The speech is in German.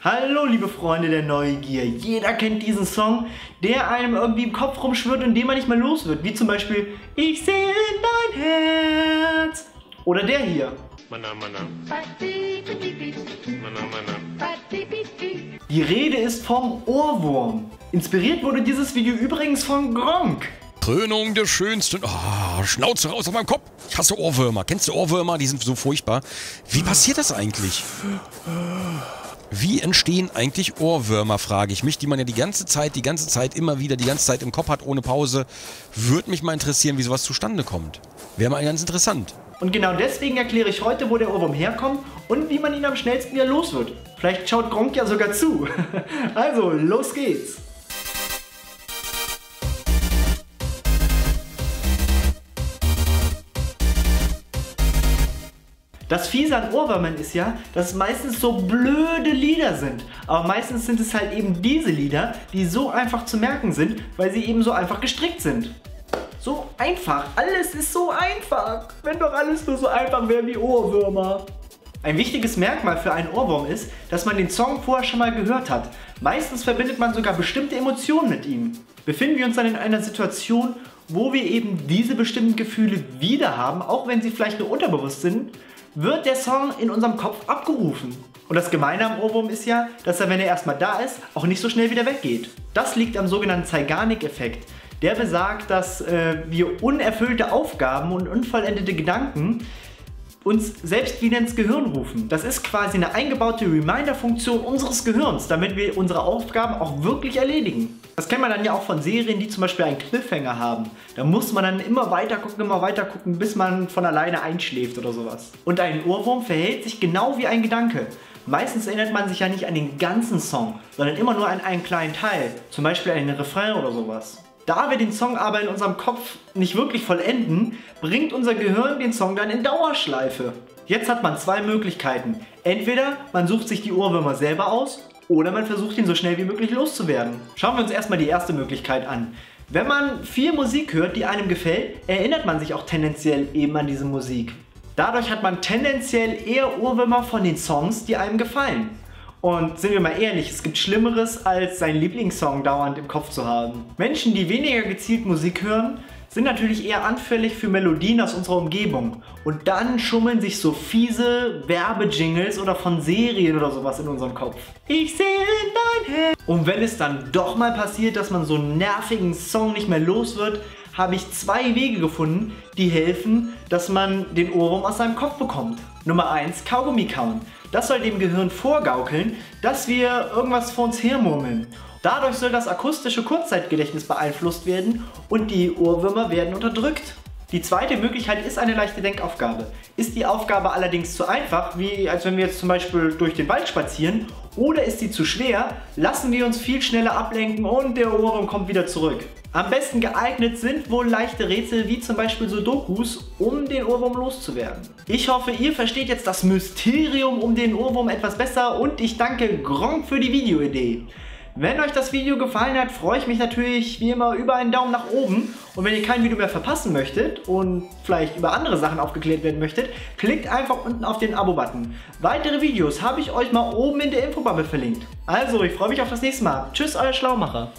Hallo liebe Freunde der Neugier. Jeder kennt diesen Song, der einem irgendwie im Kopf rumschwirrt und den man nicht mehr los wird. Wie zum Beispiel Ich sehe in dein Herz. Oder der hier. Mana, mana. Mana, mana. Die Rede ist vom Ohrwurm. Inspiriert wurde dieses Video übrigens von Gronk. Krönung der schönsten. Oh, Schnauze raus auf meinem Kopf. Ich hasse Ohrwürmer. Kennst du Ohrwürmer? Die sind so furchtbar. Wie passiert das eigentlich? Wie entstehen eigentlich Ohrwürmer, frage ich mich, die man ja die ganze Zeit, die ganze Zeit immer wieder, die ganze Zeit im Kopf hat, ohne Pause. Würde mich mal interessieren, wie sowas zustande kommt. Wäre mal ganz interessant. Und genau deswegen erkläre ich heute, wo der Ohrwurm herkommt und wie man ihn am schnellsten wieder los wird. Vielleicht schaut Gronk ja sogar zu. Also, los geht's. Das Fiese an Ohrwürmern ist ja, dass es meistens so blöde Lieder sind. Aber meistens sind es halt eben diese Lieder, die so einfach zu merken sind, weil sie eben so einfach gestrickt sind. So einfach. Alles ist so einfach. Wenn doch alles nur so einfach wäre wie Ohrwürmer. Ein wichtiges Merkmal für einen Ohrwurm ist, dass man den Song vorher schon mal gehört hat. Meistens verbindet man sogar bestimmte Emotionen mit ihm. Befinden wir uns dann in einer Situation, wo wir eben diese bestimmten Gefühle wieder haben, auch wenn sie vielleicht nur unterbewusst sind, wird der Song in unserem Kopf abgerufen. Und das Gemeine am Ohrwurm ist ja, dass er, wenn er erstmal da ist, auch nicht so schnell wieder weggeht. Das liegt am sogenannten Zeigarnik-Effekt. Der besagt, dass äh, wir unerfüllte Aufgaben und unvollendete Gedanken uns selbst wieder ins Gehirn rufen. Das ist quasi eine eingebaute Reminder-Funktion unseres Gehirns, damit wir unsere Aufgaben auch wirklich erledigen. Das kennt man dann ja auch von Serien, die zum Beispiel einen Cliffhanger haben. Da muss man dann immer weiter gucken, immer weiter gucken, bis man von alleine einschläft oder sowas. Und ein Ohrwurm verhält sich genau wie ein Gedanke. Meistens erinnert man sich ja nicht an den ganzen Song, sondern immer nur an einen kleinen Teil, zum Beispiel einen Refrain oder sowas. Da wir den Song aber in unserem Kopf nicht wirklich vollenden, bringt unser Gehirn den Song dann in Dauerschleife. Jetzt hat man zwei Möglichkeiten. Entweder man sucht sich die Ohrwürmer selber aus oder man versucht ihn so schnell wie möglich loszuwerden. Schauen wir uns erstmal die erste Möglichkeit an. Wenn man viel Musik hört, die einem gefällt, erinnert man sich auch tendenziell eben an diese Musik. Dadurch hat man tendenziell eher Ohrwürmer von den Songs, die einem gefallen. Und sind wir mal ehrlich, es gibt Schlimmeres, als seinen Lieblingssong dauernd im Kopf zu haben. Menschen, die weniger gezielt Musik hören, sind natürlich eher anfällig für Melodien aus unserer Umgebung. Und dann schummeln sich so fiese Werbejingles oder von Serien oder sowas in unserem Kopf. Ich sehe in dein Herz. Und wenn es dann doch mal passiert, dass man so einen nervigen Song nicht mehr los wird, habe ich zwei Wege gefunden, die helfen, dass man den Ohrwurm aus seinem Kopf bekommt. Nummer 1, Kaugummi kauen. Das soll dem Gehirn vorgaukeln, dass wir irgendwas vor uns hermurmeln. Dadurch soll das akustische Kurzzeitgedächtnis beeinflusst werden und die Ohrwürmer werden unterdrückt. Die zweite Möglichkeit ist eine leichte Denkaufgabe. Ist die Aufgabe allerdings zu einfach, wie als wenn wir jetzt zum Beispiel durch den Wald spazieren, oder ist sie zu schwer, lassen wir uns viel schneller ablenken und der Ohrwurm kommt wieder zurück. Am besten geeignet sind wohl leichte Rätsel wie zum Beispiel Sudokus, um den Ohrwurm loszuwerden. Ich hoffe, ihr versteht jetzt das Mysterium um den Ohrwurm etwas besser und ich danke Gronk für die Videoidee. Wenn euch das Video gefallen hat, freue ich mich natürlich wie immer über einen Daumen nach oben. Und wenn ihr kein Video mehr verpassen möchtet und vielleicht über andere Sachen aufgeklärt werden möchtet, klickt einfach unten auf den Abo-Button. Weitere Videos habe ich euch mal oben in der Infobubble verlinkt. Also, ich freue mich auf das nächste Mal. Tschüss, euer Schlaumacher.